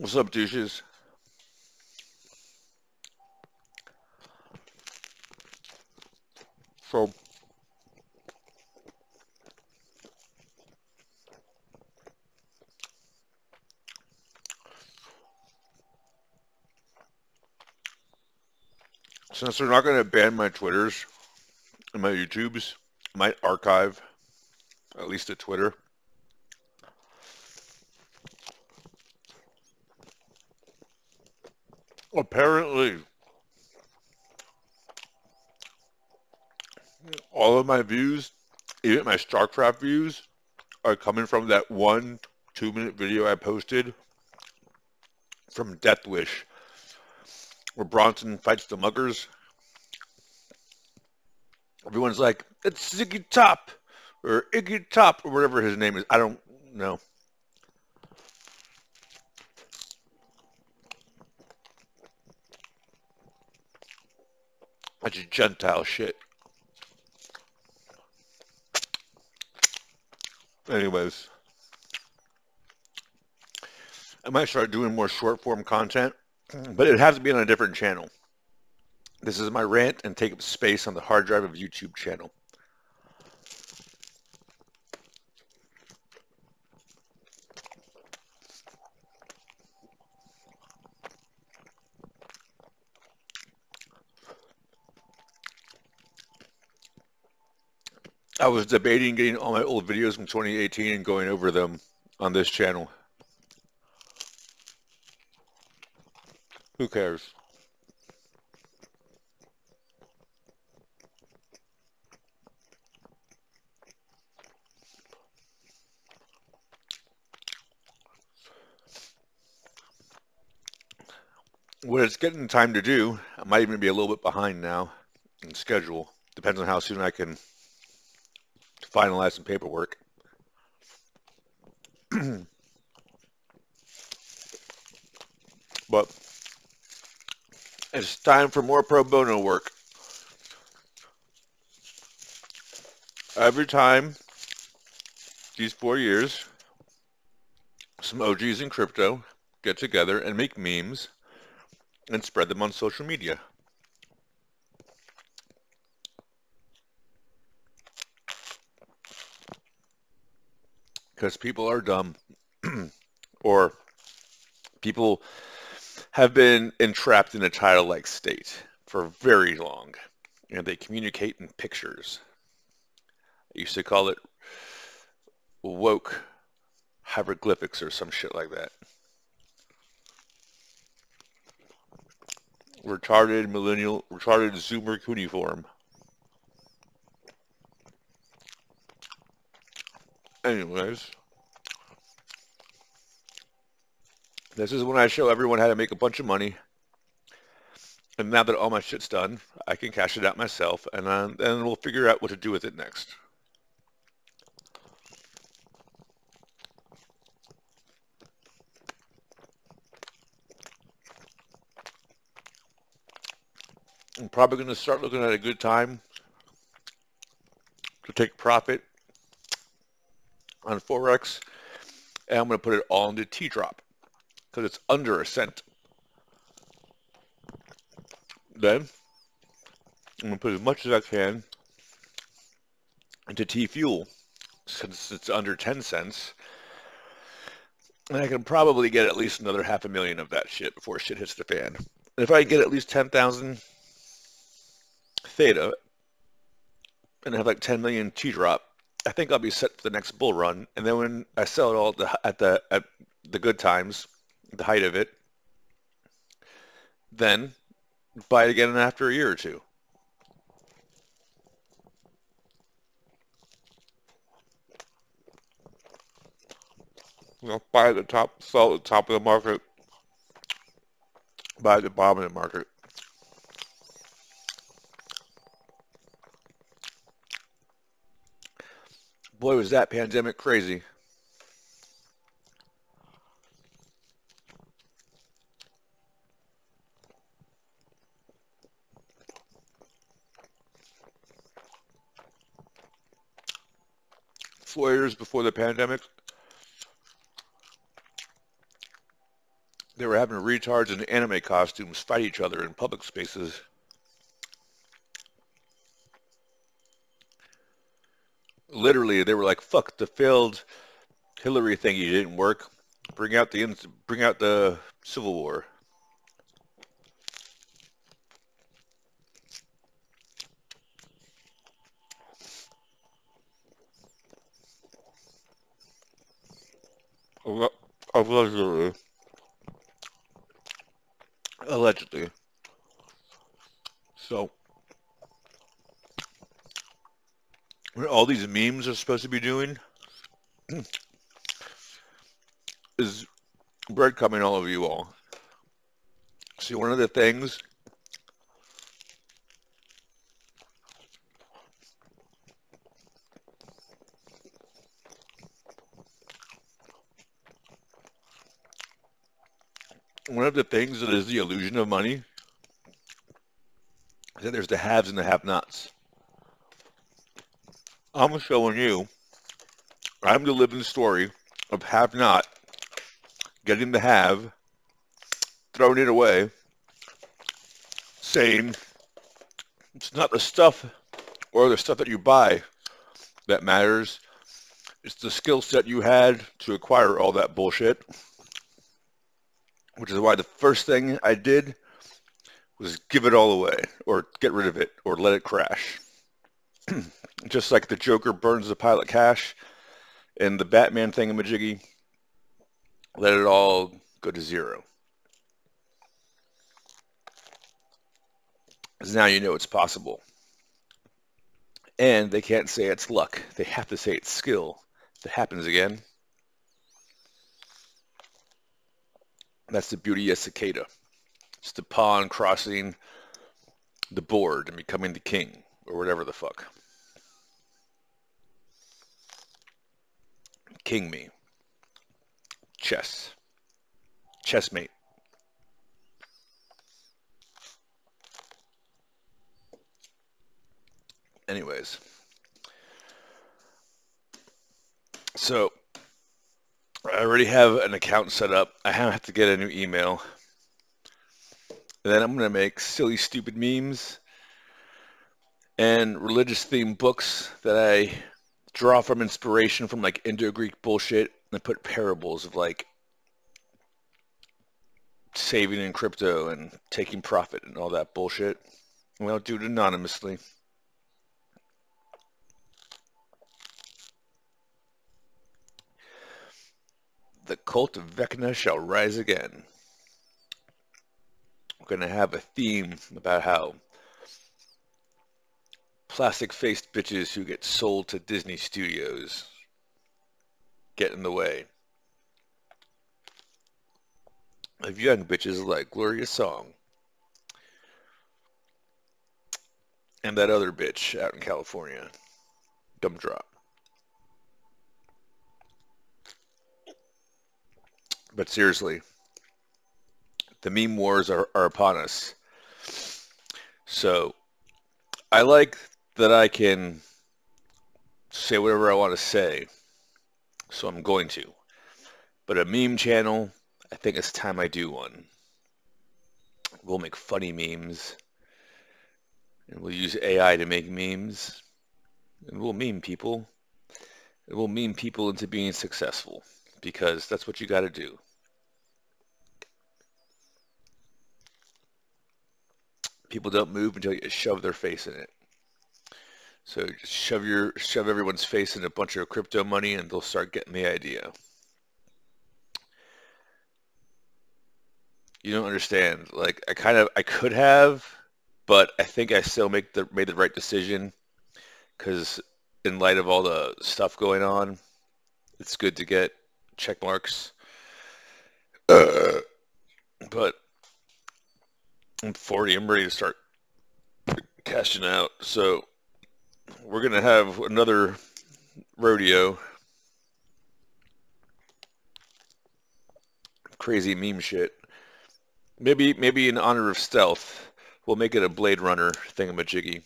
What's up, douches? So, since they're not going to ban my Twitters and my YouTubes, my archive at least a Twitter. Apparently, all of my views, even my StarCraft views, are coming from that one two-minute video I posted from Death Wish, where Bronson fights the muggers. Everyone's like, it's Ziggy Top, or Iggy Top, or whatever his name is. I don't know. That's Gentile shit. Anyways, I might start doing more short form content, but it has to be on a different channel. This is my rant and take up space on the hard drive of YouTube channel. I was debating getting all my old videos from 2018 and going over them on this channel. Who cares? What it's getting time to do, I might even be a little bit behind now in schedule. Depends on how soon I can finalize some paperwork. but it's time for more pro bono work. Every time, these four years, some OGs in crypto get together and make memes and spread them on social media. Because people are dumb or people have been entrapped in a childlike state for very long and they communicate in pictures. I used to call it woke hieroglyphics or some shit like that. Retarded millennial, retarded zoomer cuneiform. Anyways. This is when I show everyone how to make a bunch of money. And now that all my shit's done, I can cash it out myself, and then, we'll figure out what to do with it next. I'm probably going to start looking at a good time to take profit on Forex, and I'm going to put it all into T-drop because it's under a cent. Then I'm going to put as much as I can into T-Fuel since it's under 10 cents. And I can probably get at least another half a million of that shit before shit hits the fan. And if I get at least 10,000 Theta and have like 10 million T-drop, I think I'll be set for the next bull run. And then when I sell it all at the at the, at the good times, the height of it, then buy it again after a year or two. You know, buy at the top, sell at the top of the market, buy at the bottom of the market. Boy, was that pandemic crazy. Four years before the pandemic, They were having retards in anime costumes fight each other in public spaces. Literally, they were like, "Fuck the failed Hillary thing. You didn't work. Bring out the bring out the Civil War." Allegedly. Allegedly. So, what all these memes are supposed to be doing is breadcrumbing all of you all. See, one of the things one of the things that is the illusion of money is that there's the haves and the have-nots. I'm showing you, I'm the living story of have-not getting the have, throwing it away, saying it's not the stuff or the stuff that you buy that matters. It's the skill set you had to acquire all that bullshit which is why the first thing I did was give it all away or get rid of it or let it crash. Just like the Joker burns the pile of cash and the Batman thingamajiggy, let it all go to zero. Because now you know it's possible. And they can't say it's luck. They have to say it's skill. If it happens again, That's the beauty of cicada. It's the pawn crossing the board and becoming the king or whatever the fuck. King me. Chess. Chessmate. Anyways. So I already have an account set up. I have to get a new email. And then I'm going to make silly, stupid memes and religious themed books that I draw from inspiration from like Indo-Greek bullshit and put parables of like saving in crypto and taking profit and all that bullshit. I'll do it anonymously. the cult of Vecna shall rise again. We're going to have a theme about how plastic-faced bitches who get sold to Disney Studios get in the way. Of young bitches like Gloria Song. And that other bitch out in California. Gumdrop. But seriously, the meme wars are, are upon us. So I like that I can say whatever I want to say. So I'm going to. But a meme channel, I think it's time I do one. We'll make funny memes. And we'll use AI to make memes. And we'll meme people. And we'll meme people into being successful. Because that's what you got to do. people don't move until you shove their face in it. So just shove your shove everyone's face in a bunch of crypto money and they'll start getting the idea. You don't understand. Like I kind of I could have, but I think I still make the made the right decision because in light of all the stuff going on, it's good to get check marks. But I'm 40. I'm ready to start cashing out. So we're going to have another rodeo. Crazy meme shit. Maybe, maybe in honor of stealth, we'll make it a Blade Runner thingamajiggy.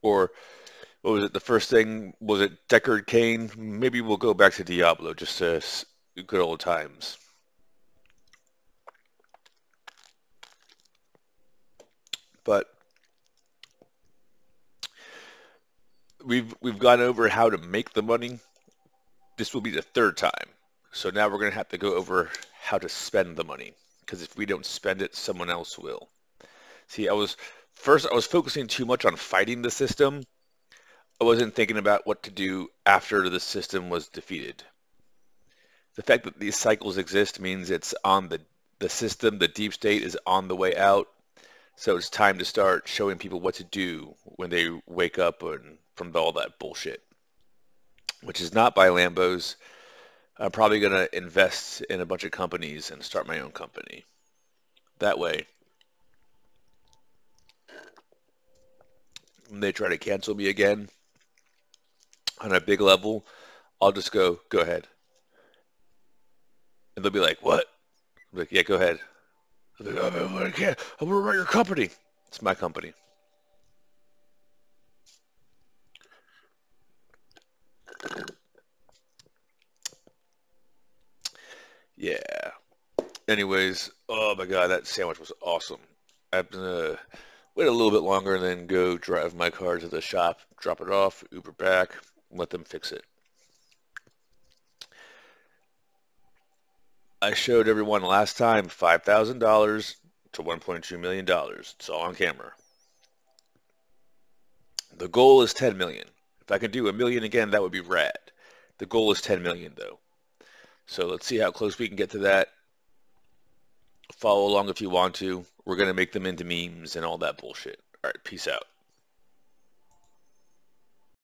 Or, what was it, the first thing, was it Deckard Cain? Maybe we'll go back to Diablo, just to good old times. But we've we've gone over how to make the money. This will be the third time. So now we're going to have to go over how to spend the money because if we don't spend it, someone else will. See, I was first I was focusing too much on fighting the system. I wasn't thinking about what to do after the system was defeated. The fact that these cycles exist means it's on the the system, the deep state is on the way out. So it's time to start showing people what to do when they wake up and from all that bullshit, which is not buy Lambos. I'm probably going to invest in a bunch of companies and start my own company. That way, when they try to cancel me again on a big level, I'll just go, go ahead. And they'll be like, what? I'm like, yeah, go ahead. I can't. I'm going to run your company. It's my company. Yeah. Anyways, oh my god, that sandwich was awesome. I'm gonna wait a little bit longer and then go drive my car to the shop, drop it off, Uber back, let them fix it. I showed everyone last time $5,000 to $1.2 million. It's all on camera. The goal is 10 million. If I can do a million again, that would be rad. The goal is 10 million though. So let's see how close we can get to that. Follow along if you want to. We're going to make them into memes and all that bullshit. All right, peace out.